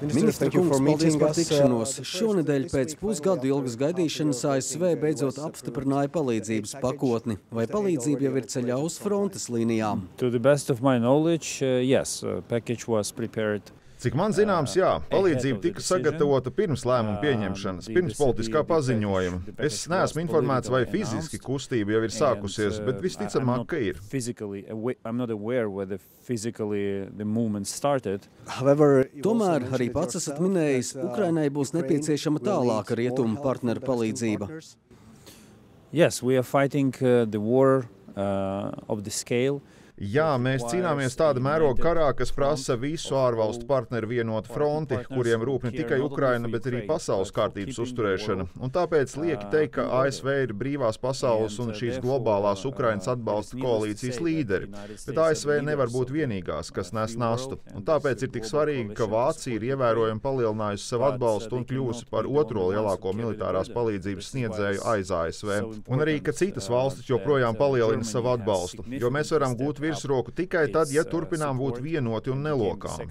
Ministra kungs, paldies par tikšanos. uh, Šonedēļ pēc pusgadu ilgas gaidīšanas ASV beidzot apstiprināja palīdzības pakotni. Vai palīdzība jau ir ceļā uz frontes līnijām? To the best of my knowledge, uh, yes, uh, package was prepared. Cik man zināms, jā, palīdzība tika sagatavota pirms lēmuma pieņemšanas, pirms politiskā paziņojuma. Es neesmu informēts, vai fiziski kustība jau ir sākusies, bet visticamāk, ka ir. Tomēr arī pats esat minējis, Ukrainai būs nepieciešama tālāka rietumu partneru palīdzība. Yes, we are fighting uh, the war uh, of the scale. Jā, mēs cīnāmies tāda mēroga karā, kas prasa visu ārvalstu partneru vienotu fronti, kuriem rūp ne tikai Ukraina, bet arī pasaules kārtības uzturēšana. Un tāpēc lieki teikt, ka ASV ir brīvās pasaules un šīs globālās Ukrainas atbalsta koalīcijas līderi. Bet ASV nevar būt vienīgās, kas nes nastu. Un tāpēc ir tik svarīgi, ka Vācija ir ievērojami palielinājusi savu atbalstu un kļūsi par otro lielāko militārās palīdzības sniedzēju aiz ASV. Un arī, ka citas valstis joprojām palielina savu atbalstu, jo mēs varam gūt virsroku tikai tad, ja turpinām būt vienoti un nelokām.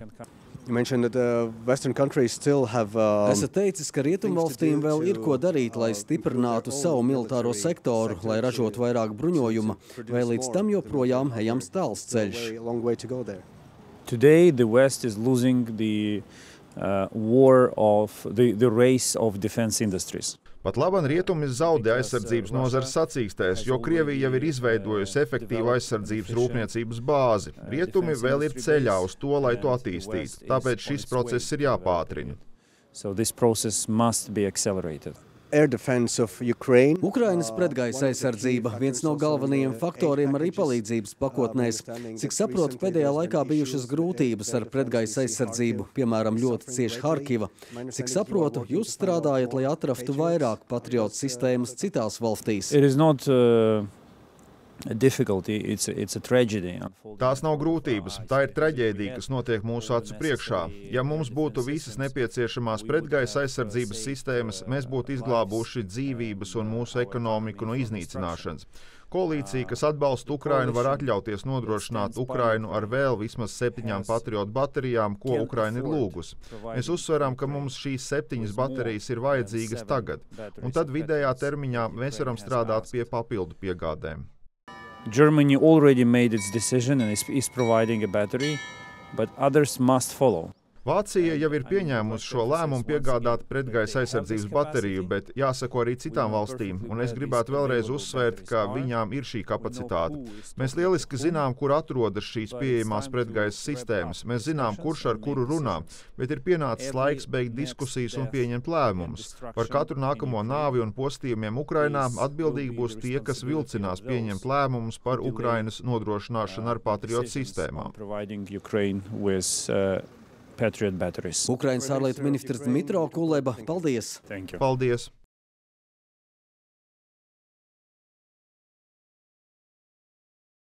Esat teicis, ka rietumvalstīm vēl ir ko darīt, lai stiprinātu savu militāro sektoru, lai ražotu vairāk bruņojuma, vai līdz tam joprojām ejams tāls ceļš. Today, the West is losing the uh, war of the, the race of defense industries. Pat labi, rietumi zaudē aizsardzības nozares sacīkstēs, jo Krievija jau ir izveidojusi efektīvu aizsardzības rūpniecības bāzi. Rietumi vēl ir ceļā uz to, lai to attīstītu. Tāpēc šis process ir jāpātrina. So this process must be accelerated. Ukrainas pretgaisa aizsardzība viens no galvenajiem faktoriem arī palīdzības pakotnēs. Cik saprotu, pēdējā laikā bijušas grūtības ar pretgaisa aizsardzību, piemēram, ļoti cieši Harkiva. Cik saprotu, jūs strādājat, lai atrastu vairāk patriotu sistēmas citās valstīs. It is not uh, Tās nav grūtības, tā ir traģēdija, kas notiek mūsu acu priekšā. Ja mums būtu visas nepieciešamās pretgaisa aizsardzības sistēmas, mēs būtu izglābuši dzīvības un mūsu ekonomiku no iznīcināšanas. Koalīcija, kas atbalsta Ukrainu, var atļauties nodrošināt Ukrainu ar vēl vismaz septiņām patriotu baterijām, ko Ukraina ir lūgusi. Mēs uzsveram, ka mums šīs septiņas baterijas ir vajadzīgas tagad, un tad vidējā termiņā mēs varam strādāt pie papildu piegādēm. Germany already made its decision and is, is providing a battery, but others must follow. Vācija jau ir pieņēmusi šo lēmumu piegādāt pretgaisa aizsardzības bateriju, bet jāsako arī citām valstīm. Un es gribētu vēlreiz uzsvērt, ka viņām ir šī kapacitāte. Mēs lieliski zinām, kur atrodas šīs pieejamās pretgaisa sistēmas. Mēs zinām, kurš ar kuru runā, bet ir pienācis laiks beigt diskusijas un pieņemt lēmumus. Par katru nākamo nāvi un postījumiem Ukrainā atbildīgi būs tie, kas vilcinās pieņemt lēmumus par Ukrainas nodrošināšanu ar patriotu sistēmām. Patriot batteries. Ukrainas ārlietu ministrs Dmitro Kuleba, paldies! Paldies!